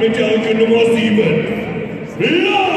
mit der Ecke Nummer 7.